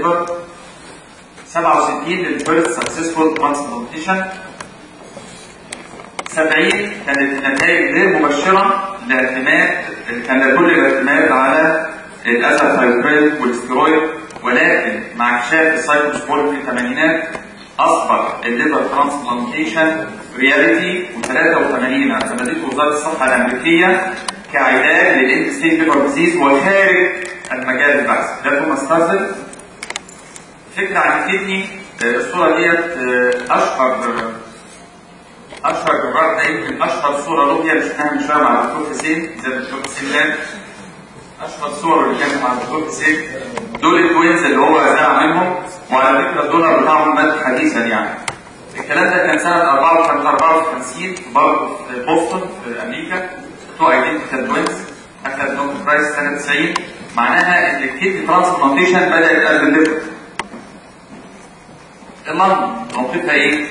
دينفر 67 لل first successful transplantation 70 كانت نتائج غير مبشرة لاعتماد كان كل الاعتماد على ال azathioprine وال steroid ولكن مع اكتشاف السايكوسبور في الثمانينات أصبح ال liver transplantation reality و83 اعتمدته وزارة الصحة الأمريكية كعلاج لل end stage liver disease وخارج المجال البحث ده توماس ستارزل فكره ال kidney آه، الصورة ديت آه، أشهر أشهر جراح ده يمكن أشهر صورة هي اللي شفناها من شوية مع الدكتور حسين زي الدكتور حسين قال. أشهر صور اللي كانت مع الدكتور حسين. دول ال twins اللي هو زرع منهم وعلى فكرة ال donor بتاعهم مات حديثا يعني. الكلام ده كان سنة 54 54 برضه في بوسطن في أمريكا. two identical twins أخذ Nobel prize سنة 90 معناها إن ال kidney transplantation بدأت قبل ال lung موقفها إيه؟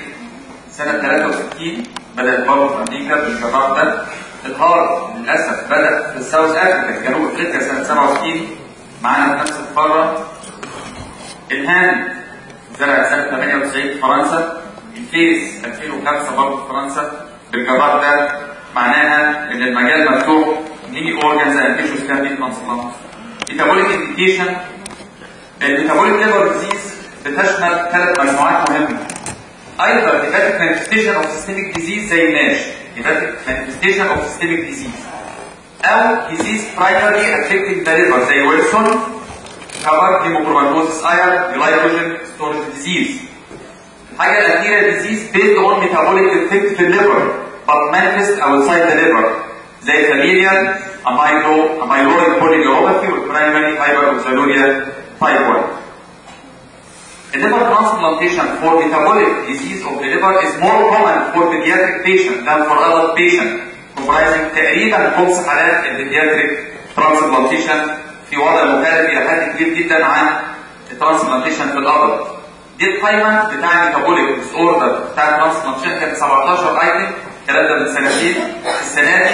سنة 63 بدأت برضه في أمريكا بالجراح ده. ال heart للأسف بدأ في ال South Africa جنوب أفريقيا سنة 67 معانا في نفس القارة ال hand زرع سنة 98 في فرنسا. ال face 2005 برضه في فرنسا. بالجراح ده معناها إن المجال مفتوح. ليه organs and tissues can be transplanted metabolic indication ال metabolic liver disease بتشمل ثلاث مجموعات مهمة either hepatic manifestation of systemic disease زي NASH hepatic manifestation of systemic disease أو disease primarily affecting the liver زي ويلسون hereditary hemochromatosis or glycogen storage disease الحاجة الأخيرة disease based on metabolic defect في الليفر but manifest outside the liver زي familial amylo amyloid polyneuropathy والprimary hyperoxaluria type 1 The liver transplantation for metabolic disease of the liver is more common for pediatric patient than for adult patient, comprising تقريبا خمس حالات البيدياتريك transplantation. في وضع مختلف إلى حد كبير جدا عن ال transplantation في ال adult. دي القائمة بتاع ال metabolic disorder بتاع ال transplantation كانت 17 item الكلام ده من سنتين السنة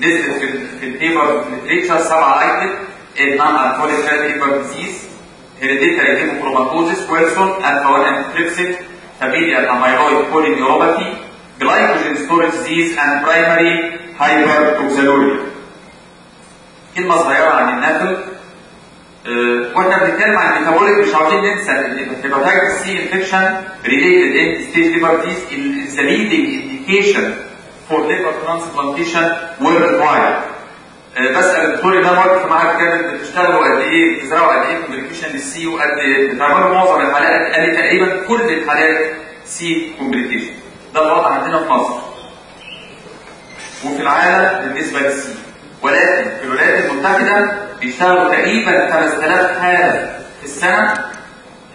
دي نزلت في, ال- في ال paper literature سبع item ال non-alcoholic fatty liver disease hereditary hemochromatosis, Wilson, alpha-1 antitrypsin, familial amyloid polyneuropathy, glycogen storage disease, and primary hyperoxaluria. كلمة صغيرة عن الناتل أه واحنا بنتكلم عن الميتابوليك مش عاوزين ننسى ان الهيباتايتس سي انفكشن ريليتد end stage liver disease is the leading indication for liver transplantation worldwide. آه، بسال الدكتور ده وقت معاك كانت بتشتغلوا قد إيه؟ بتزرعوا قد إيه؟ complication لل C وقد إيه؟ بتعملوا معظم الحالات قال لي تقريبا كل الحالات C complication ده الوضع عندنا في مصر. وفي العالم بالنسبة لل C ولكن في الولايات المتحدة بيشتغلوا تقريبا 5000 حالة في السنة.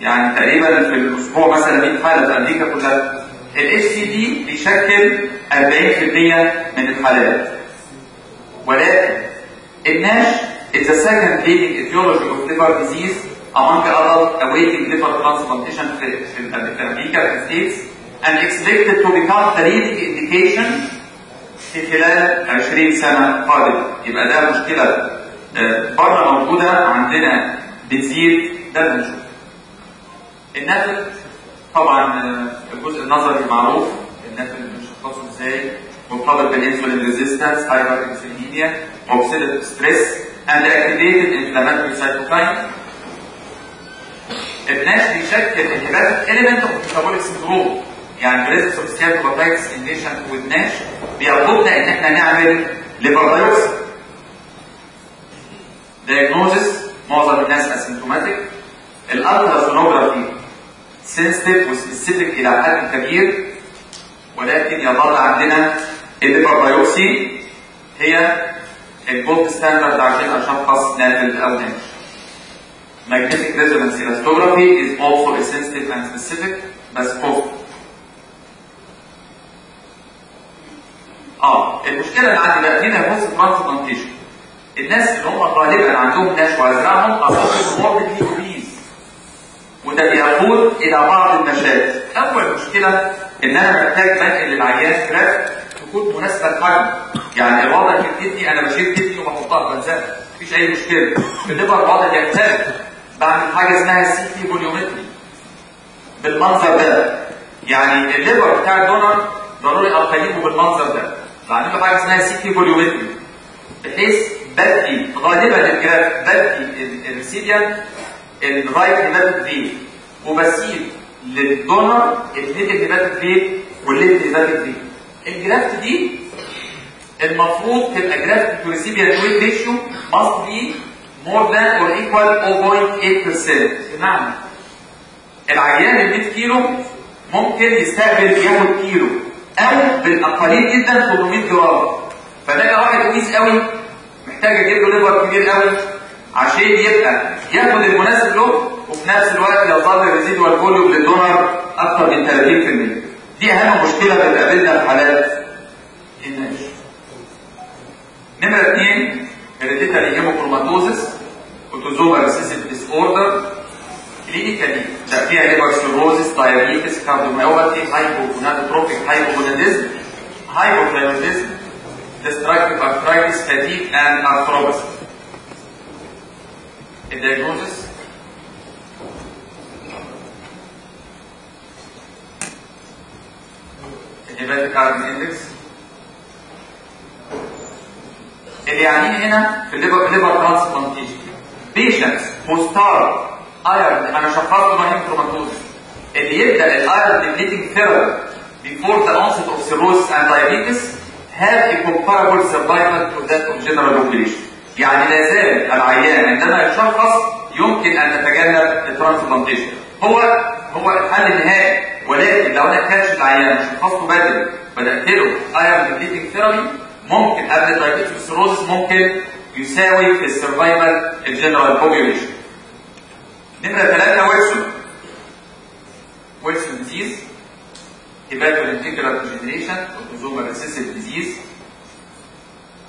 يعني تقريبا في الأسبوع مثلا 100 حالة في أمريكا كلها. ال HCV بيشكل 40% من الحالات. ولكن ال NASH is the second leading etiology of liver disease among adult awaiting liver transplantation أمريكا في ال States and expected to become the leading indication في خلال 20 سنة قادمة. يبقى ده مشكلة آه، بره موجودة عندنا بتزيد ده هنشوفه ال NAFLD طبعا آه، الجزء النظري معروف ال NAFLD بنشخصه إزاي؟ مرتبط بال insulin resistance hyperinsulinemia oxidative stress and activated inflammatory cytokine ال NASH بيشكل ال hepatic element of metabolic syndrome يعني presence of steatohepatitis in patient with NASH بيطلبنا ان إحنا نعمل liver biopsy diagnosis معظم الناس asymptomatic ال ultrasonography sensitive و specific إلى حد كبير. ولكن يظل عندنا biopsy هي ال gold standard عشان اشخص NAFLD أو NASH magnetic resonance elastography is also a sensitive and specific بس post آه المشكلة اللي عندي بقى هنا يخص ترانسبلانتيشن الناس اللي هم غالبا عندهم نشوه ازرعهم اصابهم موربيدلي اوبيز وده بيقود إلى بعض المشاكل. أول مشكلة ان أنا محتاج بنقل للعيان كراك. تكون مناسبه لحجمه يعني الوضع في الكدني أنا بشيل كدني وبحطها بنزلها مفيش أي مشكلة. ال liver الوضع بيختلف. بعمل حاجة اسمها CT volumetry. بالمنظر ده. يعني ال liver بتاع ال donor ضروري اقيمه بالمنظر ده. بعمل له حاجة اسمها CT volumetry. بحيث بدي غالبا ال graft بدي ال recipient ال right hepatic vein وبسيب للدونر الليفت هيباتيك فين والليفت هيباتيك فين الجرافت دي المفروض تبقى graft to recipient weight ratio must be more than or equal 0.8% بمعنى العيان ال 100 كيلو ممكن يستقبل ياخد كيلو أو بالقليل جدا 800 جرام. فده واحد كويس قوي محتاج أجيب له liver كبير قوي عشان يبقى ياخد المناسب له وفي نفس الوقت يظل ال residual volume لل donor أكثر من 30% دي اهم مشكلة بتقابلنا في حالات الناش نمرة اثنين hereditary hemochromatosis autosomal recessive disorder clinically ده فيها liver cirrhosis diabetes cardiomyopathy hypogonadotropic hypogonadism hypothyroidism destructive arthritis, fatigue, and arthropathy. The diagnosis hepatic iron index اللي يعنيه هنا في ال liver liver transplantation who start iron أنا شخصت له hemochromatosis اللي يبدا ال iron depleting therapy before the onset of cirrhosis and diabetes have a comparable survival to that of general population. يعني لا زال العيان عندما يتشخص يمكن ان نتجنب ال transplantation. هو هو الحل النهائي ولكن لو أنا كانش العيان شخصته بدري بدات له iron depleting therapy ممكن قبل ال diabetes وال cirrhosis ممكن يساوي في ال survival ال general population. نمره ثلاثة ويلسون. ويلسون disease hepatolenticular degeneration, autosomal recessive disease,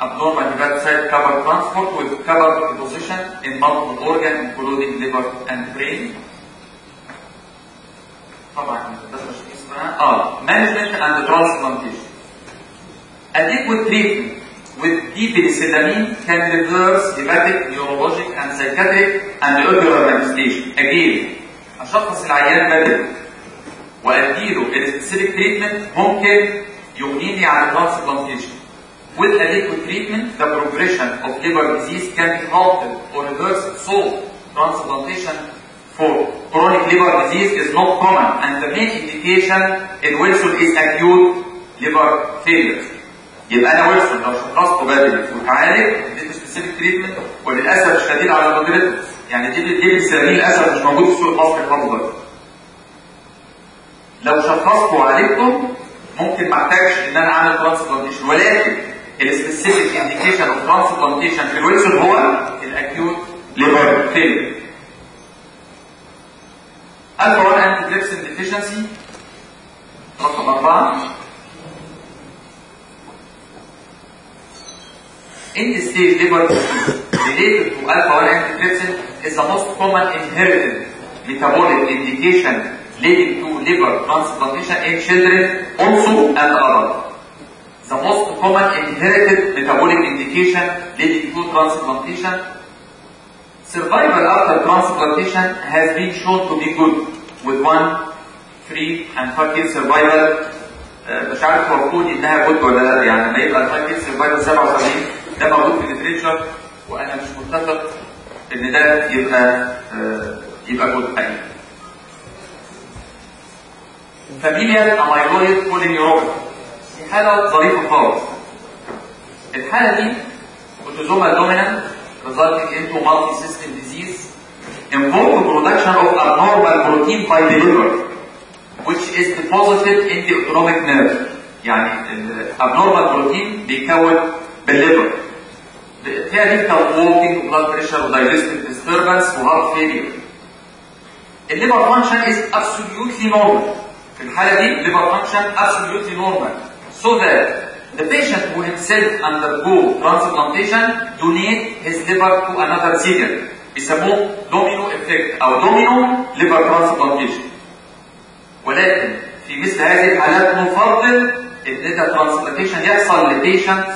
abnormal hepatocyte copper transport with copper deposition in multiple organs including liver and brain. طبعا بس مش اسمها اه management and transplantation. Adequate treatment with D-penicillamine can reverse hepatic, neurologic and psychiatric and ocular manifestation. Again, اشخص العيان بدري واديله السبيسيفيك تريتمنت ممكن يغنيني عن الترانسبلانتيشن. With adequate treatment, the progression of liver disease can be halted or reversed. So, transplantation for chronic liver disease is not common, and the main indication in Wilson is acute liver failure. يبقى أنا ويلسون لو شخصته بدري وتعالج اديته specific treatment وللأسف الشديد على ندرته يعني دي D-penicillamine للأسف مش موجود في السوق المصري خالص لو شخصته وعالجته ممكن ما احتاجش إن أنا أعمل transplantation ولكن ال specific indication of transplantation في الويلسون هو ال acute liver failure الفا 1 انتي تريبسين ديفيشنسي رقم أربعة In the stage liver disease related to alpha 1 antitrypsin is the most common inherited metabolic indication leading to liver transplantation in children also and adults. The most common inherited metabolic indication leading to transplantation. Survival after transplantation has been shown to be good with one, three and five year survival مش عارف هو كودي إنها جود ولا لا يعني لما يبقى الفايف يير سرفايفل 77 ده موجود في ال literature وأنا مش متفق إن ده يبقى آه، يبقى good حقيقي. familial amyloid polyneuropathy دي حالة ظريفة خالص. الحالة دي autosomal dominant resulting into multi-system disease involve production of abnormal protein by the liver which is deposited in the autonomic nerve يعني abnormal protein بيكون بالليفر difficult walking blood pressure digestive disturbance وهارت failure الليفر function is absolutely normal في الحالة دي liver function absolutely normal so that The patient who himself undergo transplantation donate his liver to another recipient. بيسموه دومينو افكت أو دومينو ليفر ترانسبلانتيشن. ولكن في مثل هذه الحالات نفضل إن ده transplantation يحصل ل patient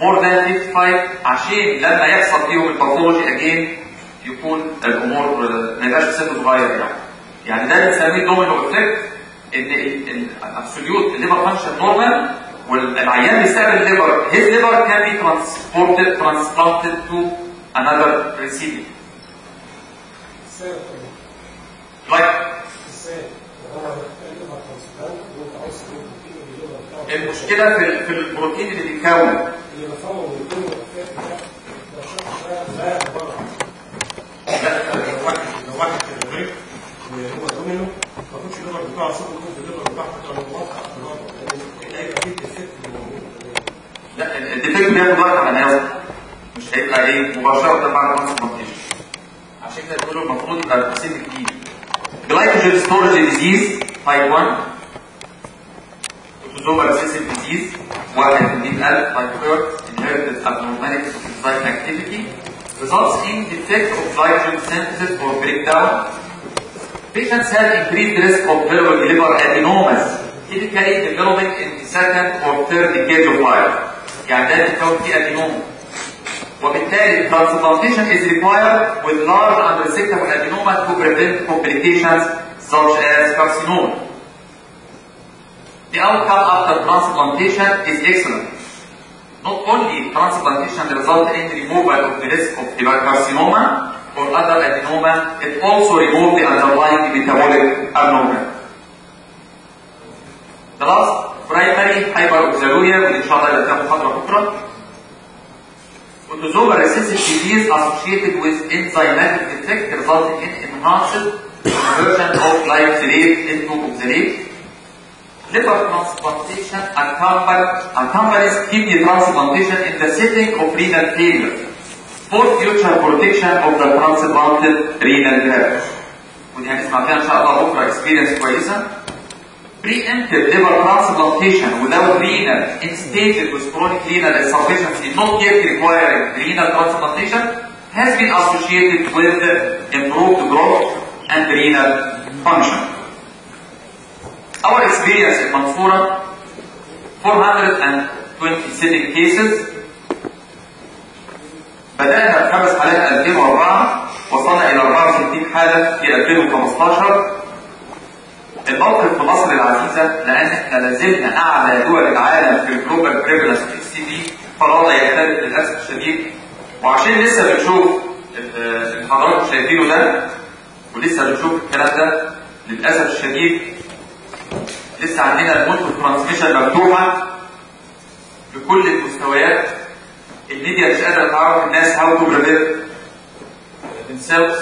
more than 55 عشان لما يحصل فيهم ال pathology again يكون الأمور ما يبقاش سن صغير يعني. يعني ده بنسميه domino effect إن ال absolute ال liver function normal والعيان بيستقبل ال liver his liver can be transported transplanted to another recipient إزاي like إزاي هو ال liver transplant وانت عاوز تجيب فيه ال liver بتاعه المشكلة في في البروتين اللي بيتكون جلايكوجين ستورج ديزيز تايب 1 اوتوزومال ريسيسيف ديزيز واحد من 100000 تايب inherited abnormalities of enzyme activity results in defect of glycogen synthesis or breakdown Patients have increased risk of developing liver adenomas, typically developing in the second or third decade of life. يعني ده بيتكون فيه adenoma. وبالتالي transplantation is required with large and resectable adenoma to prevent complications such as carcinoma. The outcome after transplantation is excellent. Not only transplantation result in removal of the risk of carcinoma, or other adenoma, it also removes the underlying metabolic abnormal. The last, primary hyperoxaluria, ودي ان شاء الله يبقى فيها محاضرة بكرة. Autosomal recessive disease associated with enzymatic defect resulting in enhanced conversion of glycosylate into oxalate. Liver transplantation accompanies accompanies kidney transplantation in the setting of renal failure. for future protection of the transplanted renal graft. ودي هنسمع فيها ان شاء الله بكره اكسبيرينس كويسه. Preemptive liver transplantation without renal in stages with chronic renal insufficiency not yet requiring renal transplantation has been associated with improved growth and renal function. Our experience in Mansoura, 427 cases. بدأنا بخمس حالات 2004 وصلنا إلى 64 حالة في 2015 الموقف في مصر العزيزة لأن إحنا لازلنا أعلى دول العالم في ال global prevalence HCV فالوضع يختلف للأسف الشديد. وعشان لسه بنشوف اللي حضراتكم شايفينه ده ولسه بنشوف الكلام ده للأسف الشديد. لسه عندنا ال mode transmission مفتوحة بكل المستويات. الميديا مش قادرة تعرف الناس how to themselves.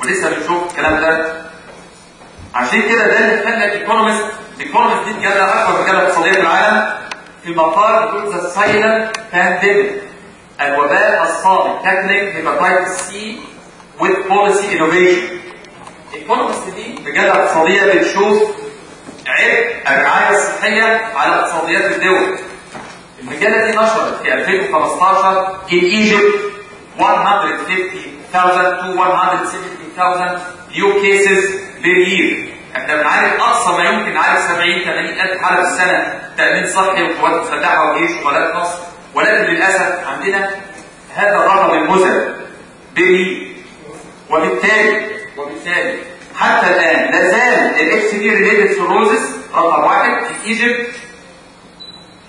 ولسه بنشوف الكلام ده. عشان كده ده اللي خلى ال Economist ال Economist دي مجله اكبر مجلة اقتصادية في العالم في المقال بتقول the silent pandemic الوباء الصامت tackling hepatitis C with policy innovation. ال Economist دي مجله اقتصاديه بتشوف عبء الرعاية الصحية على اقتصاديات الدول. المجلة دي نشرت في 2015 in Egypt 150,000 to 170,000 new cases per year. إحنا بنعالج أقصى ما يمكن نعالج 70 80 ألف حالة في السنة. تأمين صحي وقوات مسلحه وجيش وولاد مصر ولكن للأسف عندنا هذا الرقم المزعج بير وبالتالي وبالتالي حتى الآن لا زال الاكس بي ريليتد سيروزس رقم واحد في إيجيبت.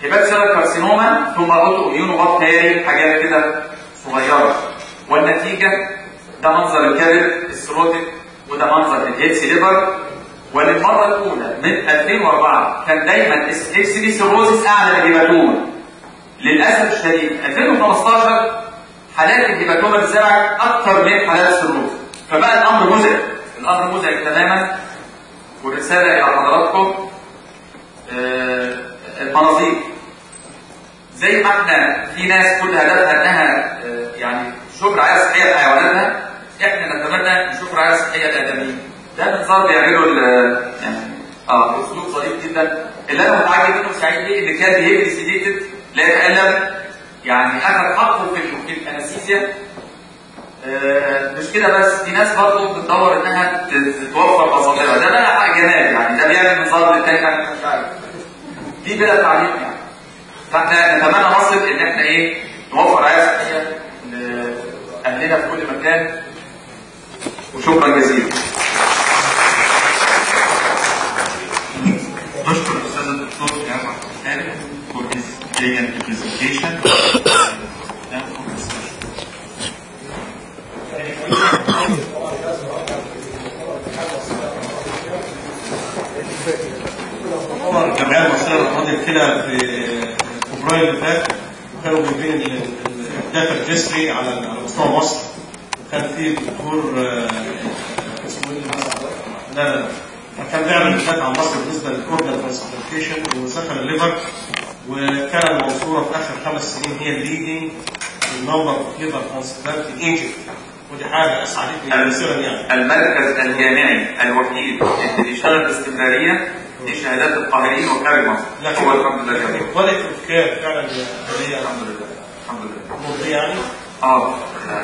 هيبات سيلر كارسينوما ثم اوتو اميونو بكتيري حاجات كده صغيرة. والنتيجة ده منظر الكبد ال cirrhotic وده منظر ال healthy liver وللمره الأولى من 2004 كان دايما HCV cirrhosis أعلى من ال hepatoma للأسف الشديد 2015 حالات ال hepatoma اتزرعت أكثر من حالات ال cirrhosis فبقى الأمر مزعج. الأمر مزعج تماما. والرسالة إلى حضراتكم آه المناظير زي ما إحنا في ناس كل هدفها إنها يعني نشوف رعايه صحيه لحيواناتها إحنا نتمنى نشوف رعايه صحيه للادميين ده منظار بيعمله يعني آه أسلوب ظريف جدا. اللي أنا متعجب منه سعيد ليه؟ إن كان بيهيفلي سيديتد لا يتألم. يعني أخذ حقه في الأنستيزيا. آه، مش كده بس في ناس برضه بتدور إنها ت- توفر مصادرها ده بقى حق جمال يعني ده بيعمل نظام للتاني دي بلا تعليم يعني. فإحنا نتمنى نصل إن إحنا إيه نوفر رعاية صحية لأهلنا في كل مكان. وشكرا جزيلا. نشكر الأستاذ الدكتور عبد الخالق for his brilliant presentation and for discussion. طبعا الجمعيه المصريه للامراض الكلى في فبراير اللي فات. كانوا جايبين ال- ال- ال data registry على مستوى مصر. وكان في دكتور آه، اسمه إيه لا لا كان بيعمل data عن مصر بالنسبة لل corneal transplantation ودخل ال liver. وكان المنصوره في آخر خمس سنين هي ال leading ال number of liver transplant في Egypt ودي حاجة اسعدتني كثيرا يعني المركز الجامعي الوحيد اللي بيشتغل باستمراريه دي شهادات القاهرين وخارج مصر. هو الحمد لله quality of care فعلا هي الحمد لله. الحمد لله. مرضيه يعني؟ آه.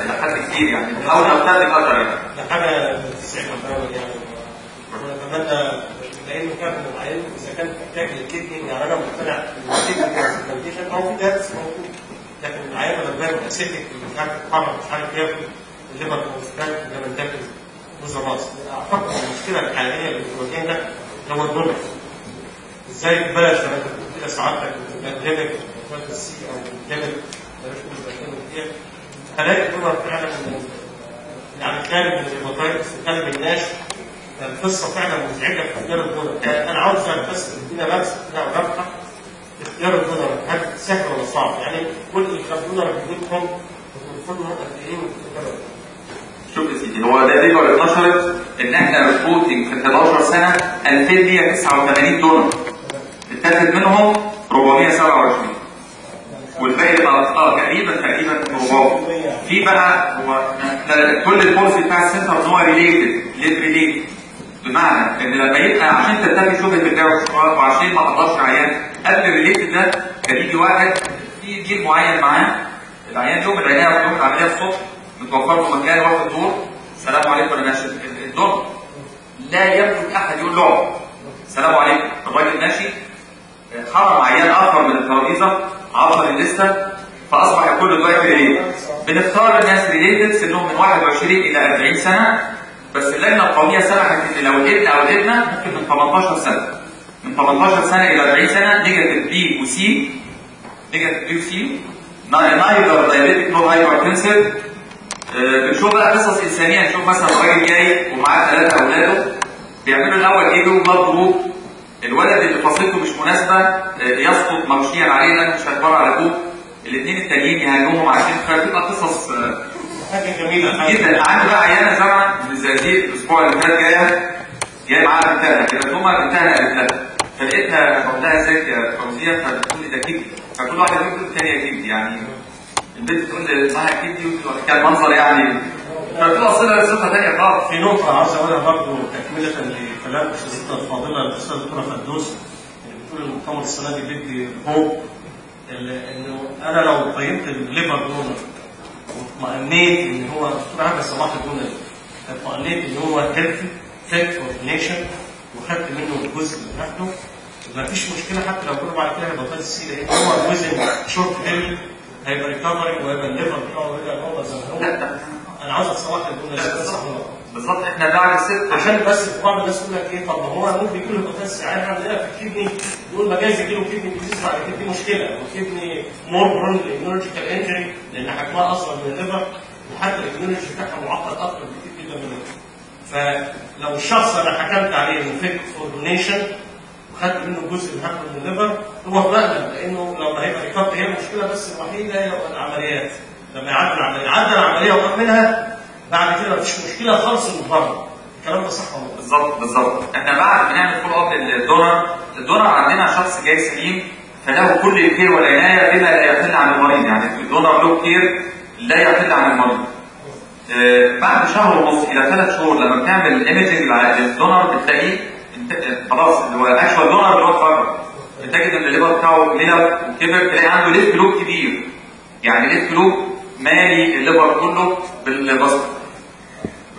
إلى حد كتير يعني. بنحاول نقترب أكتر يعني. ده حاجة تسعدنا فعلا يعني. ونتمنى لأنه من العيان إذا كان محتاج لل kidney يعني أنا مقتنع ان ال kidney transplantation هو في dialysis موجود لكن العيان لما بيعمل ascitic مش عارف يتحرك مش عارف ياكل ال liver transplant لما تاكل جزء راس. أعتقد المشكلة الحقيقية اللي بتواجهنا هو الدولار إزاي تبلاش لما بتقول كده سعادتك بتجيبك بتودي السي أو فيها هلاقي الدولار فعلا يعني خارج من وخارج من الناش القصة فعلا مزعجة في اختيار الدولار أنا عاوزك بس تدينا لمسه كده ورابطه اختيار الدولار هل سهل ولا صعب؟ يعني كل كام دولار بيجيبهم وتوصلوا قد إيه شوف يا سيدي. هو ده ديفر اتنشرت ان إحنا ريبورتنج في 11 سنة 2189 دولار. اتاخد منهم 427 والباقي آه تقريبا تقريبا 400 في بقى هو كل البوليسي بتاع السنتر هو ريليتد ليه ريليتد بمعنى إن لما يبقى عشان تنتهي شغل الدواء وعشان ما حضرش عيان. قبل ال related ده كان يجي واحد في جيل معين معاه. العيان يوم العنايه يوم العملية الصبح متوفر له مكان واخد دور السلام عليكم أنا ماشي الدور لا يملك أحد يقول له السلام عليكم. الراجل ماشي حرم عيان اخر من الترابيزة عطل الليسته فأصبح كل دلوقتي related بنختار الناس related سنهم من 21 إلى 40 سنة بس اللجنة القومية سمحت إن لو ابن أو ابنه ممكن من 18 سنة. من 18 سنة إلى 40 سنة negative B و C negative B و C neither diabetic nor hypertensive بنشوف بقى قصص إنسانية نشوف مثلا راجل جاي ومعاه ثلاثة أولاده بيعملوا الأول يجوا blood group الولد اللي فصيلته مش مناسبة آه، يسقط مغشيا عليه لأنه مش هيكبر على ابوه الاثنين التانيين يهاجمهم عشان فبتبقى قصص آه، حاجة جميلة حاجة جدا. عندي بقى عيانه زرعه من الزقازيق الأسبوع اللي فات جاية جاية معاها بنتها. كده ثم بنتها قالت فلقيتها بقول لها ازيك يا فوزية؟ فبتقول لي ده كبدي فكل واحد يقول الثانية كبدي يعني البنت تقول معاها كبدي كان منظر يعني فبتبقى صله لصفه ثانية خالص. في نقطة عاوز أقولها برضه تكملة لكلام أستاذتنا الفاضلة الأستاذة الدكتورة فردوس اللي بتقول المؤتمر السنة دي بيدي hope إنه أنا لو قيمت ال liver donor واطمأنيت إن هو الدكتور عبد صلاح ال donor اطمأنيت إن هو هيلثي فيت فور نيشن وخدت منه الجزء اللي بتاعته ما فيش مشكلة حتى لو كله بعد كده هيبقى فاز سي لأن هو وزن شورت بيريد هيبقى ريكفري وهيبقى الليفر بتاعه رجع نقطة زي ما هو لا أنا عاوز أصلح الدونر صح ولا لا؟ بالظبط. إحنا بعد ست عشان بس بعض الناس يقول لك إيه طب ما هو ممكن يكون البوتاس عين عندنا في الكدني يقول ما جايز يجيله كدني ديزيز بعد كده. دي مشكلة. والكدني مور برون للنيورولوجيكال انجري لأن حجمها أصغر من الليفر وحتى ال immunology بتاعها معقد أكتر بكتير جدا من ال liver فلو الشخص أنا حكمت عليه إنه fit for donation وخدت منه الجزء اللي هاخده من ال liver هو مقلق لأنه لما هيبقى recover هي المشكلة بس الوحيدة هي العمليات. لما يعدي العملية يعدي العملية وقام منها بعد كده مفيش مشكلة خالص بره الكلام ده صح ولا لا؟ بالظبط بالظبط. إحنا بعد ما نعمل follow up لل donor ال donor عندنا شخص جاي سليم فله كل ال care والعنايه بما لا يقل عن المريض. يعني ال donor له care لا يقل عن المريض. آه، بعد شهر ونص إلى ثلاث شهور لما بتعمل imaging لل donor بتلاقيه خلاص اللي هو ال actual donor اللي هو اتفرج. بتجد ان ال liver بتاعه ملى وكبر تلاقي عنده left lobe كبير يعني left lobe مالي ال liver كله بالبسط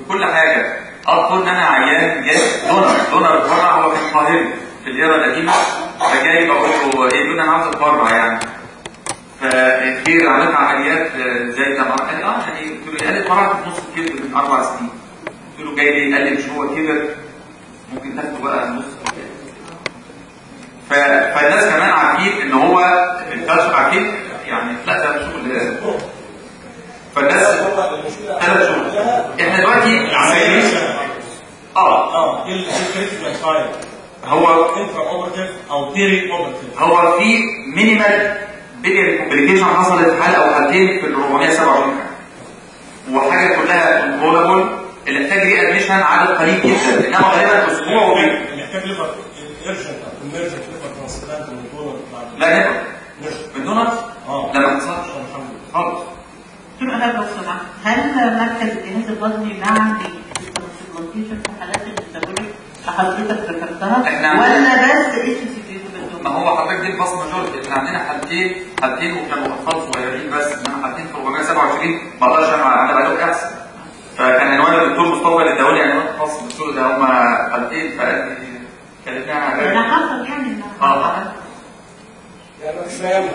بكل حاجة. اذكر إن أنا عيان جاي donor donor اتبرع هو كان قاهري في ال era القديمة. فجاي بقول له إيه؟ يقول لي أنا عاوز اتبرع يعني. فخير عملت عمليات زي ده. قال لي آه يعني قلت له قال لي اتبرعت في نص الكبد من أربع سنين. قلت له جاي ليه؟ قال لي مش هو كبر ممكن تاخده بقى نص الكبد ف... فالناس كمان عارفين إن هو ال culture عارفين يعني لا ده شغل فالناس ثلاث شهور. إحنا دلوقتي آه. آه ال critical phase هو intraoperative أو operative هو في minimal major complication حصلت في حاله أو حالتين في ال 427 حاله وحاجة كلها controllable اللي محتاج readmission عدد قليل جدا. إنما غالبا أسبوع وبي محتاج urgent أو liver transplant من donor بعد لا نفر. من donor آه. لا ما حصلش. الحمد لله خالص دكتور أنا لو سمحت هل مركز الجهاز البطني نعم بال transplantation في حالات ال metabolic حضرتك ذكرتها؟ ولا بس اتش ما هو حضرتك دي الباص ماجورتي إحنا عندنا حالتين حالتين وكانوا أطفال صغيرين بس. انما حالتين في 427 ما أقدرش أنا اعمل عليهم احسن فكان عنوان الدكتور مصطفى اللي اداولي عنوان خاص بالدكتور ده هم حالتين فقال ده حصل يعني آه يعني ما يمنع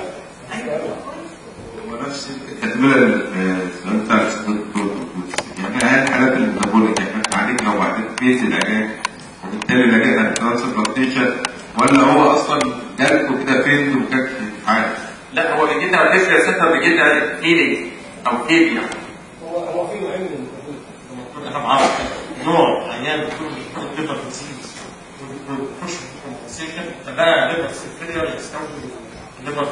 هو نفس التكمله السؤال بتاع قدس يعني هل حالات الميتابوليك يعني إحنا عليك لو بعدين فيز العلاج وبالتالي لجأنا للترانسبلانتيشن ولا هو أصلا جالكوا كده فين وكان في حاجة؟ لا هو بيجي لنا الفيشر سنتر بيجي لنا هيلينج أو يعني. هو هو في نوعين من الميتابوليك إحنا معانا نوع عيان بتكون ليفر ديزيز كومبنسيشن فبقى ليفر سيرفيريال يستخدم ليفر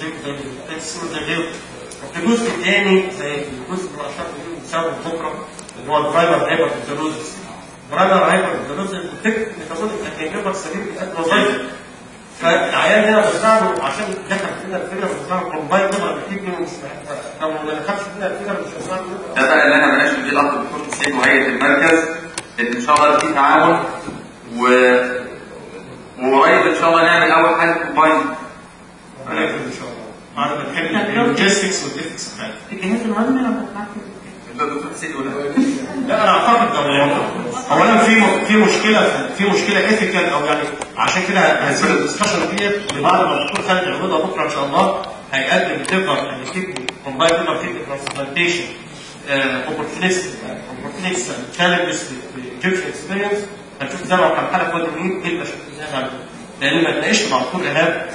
زي زي التكسير زي غيره. الجزء الثاني زي الجزء اللي اشرت ليه بسبب بكرة اللي هو درايفر هايبر انتروزس درايفر هايبر بتك ميتابوليك لكن ليفر سليم بيأدي وظيفه فالعيان هنا بنساعده عشان دخل فينا الفكرة بنساعده كومباين ليفر بتيجي مش لو ما دخلش فينا الفكرة مش هنساعده ده بقى اللي أنا بناقش فيه الاخ الدكتور حسين وهيئه المركز. إن شاء الله في تعاون و وقريب إن شاء الله نعمل أول حاجة كومباين هنقفل إن شاء الله. معنا بنحب ال logistics وال ethics في الجهاز ده الدكتور حسين يقول لا أنا أعتقد لو اولا في في مشكلة في مشكلة ethical أو يعني عشان كده هنسيب ال discussion ديت لبعد ما الدكتور خالد يعرضها بكرة إن شاء الله هيقدم liver ال kidney combined liver kidney transplantation opportunities opportunities challenges في Egyptian experience هنشوف زي ما كان حلقه كود مين يبقى شكل زي ما لأن ما اتناقشت مع الدكتور ايهاب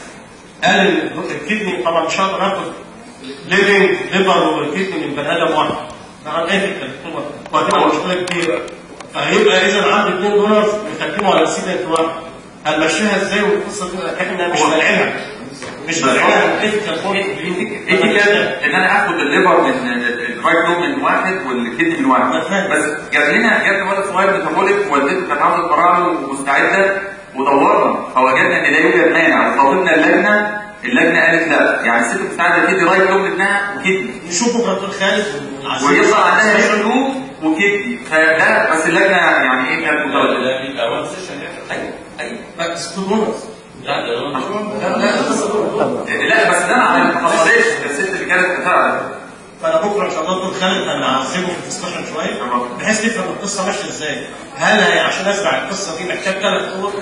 قال ال kidney طبعا مش هقدر آخد living liver وال kidney من بني آدم واحد. طبعا ethical وهتبقى مشكلة كبيرة. فهيبقى اذا عندي 2 donor بيتكلموا على سيدة واحد. هنمشيها إزاي؟ والقصة دي إحنا مش بلعبها مش بلعبها إيه كده؟ إن أنا آخد ال liver من ال right lobe من واحد وال kidney من واحد. بس جاب لنا جاب ولد صغير metabolic والدته كانت عاوزه تبرع له ومستعده ودورنا فوجدنا ان لا يوجد مانع وخاطبنا اللجنه اللجنه قالت لا يعني الست مستعده تدي right lobe لابنها و kidney نشوف بكره الدكتور خالد. ويطلع عندها رايت لوب وكدني فده بس اللجنه يعني إيه كانت متردده لا يبقى one session أيوه أيوه بس لا ده لون لا بس ده ما حصلتش الست اللي كانت بتاع فانا بكره ان شاء الله دكتور خالد هنعذبه في ال discussion شوية بحيث نفهم القصة ماشيه إزاي. هل هي عشان اسمع القصة دي محتاج ثلاث طرق؟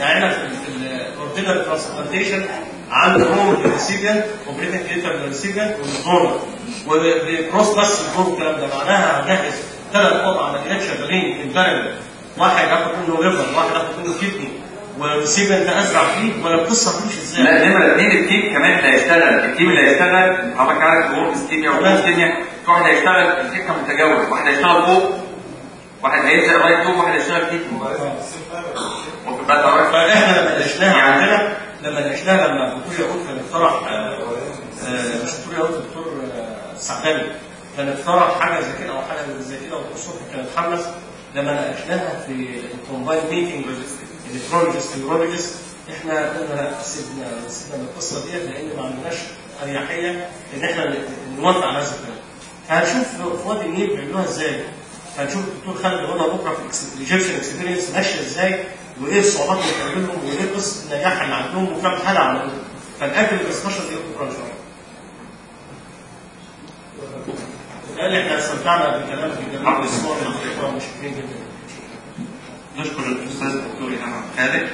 يعني أنا في الاوردينال ترانسبلانتيشن عندي هوم الريسيبيان اوبريتنج انتر الريسيبيان والدونر وبكروس بس الجروب الكلام ده. معناها هجهز ثلاث قطع عمليات شغالين انفيرمنت واحد هاخد منه ليفر واحد هاخد منه كدني والريسيبيان ده ازرع فيه ولا القصة تمشي إزاي؟ لا نمرة اثنين التيم كمان اللي هيشتغل التيم اللي هيشتغل حضرتك عارف جروب كيميا وجروب كيميا في واحد هيشتغل الفكرة متجاوز واحد هيشتغل فوق واحد هينزل رايت فوق واحد هيشتغل تيم واخد بالك حضرتك؟ فاحنا لما ناقشناها عندنا لما ناقشناها لما الدكتور يقول كان اقترح آه، آه، مش الدكتور يقول الدكتور آه، سعداني كان اقترح حاجة زي كده أو حاجة زي كده والدكتور صبحي كان اتحمس لما ناقشناها في الكومباين ميتنج الكترولوجيست والنيورولوجيست إحنا سيبنا سيبنا من القصة ديت لأن ما عندناش أريحية إن إحنا نوافق على هذا الكلام فهنشوف في وادي النيل بيعملوها إزاي هنشوف الدكتور خالد يقولها بكرة في ال Egyptian experience ماشية إزاي وإيه الصعوبات اللي بتقابلهم وإيه قصه النجاح اللي عندهم وكم حاجة عملوها فنأجل ال discussion دي بكرة إن شاء الله. قال إحنا استمتعنا بكلامك الجميل والاسبوع اللي حضرتك ومشكورين جدا. نشكر الاستاذ الدكتور ايهاب خالد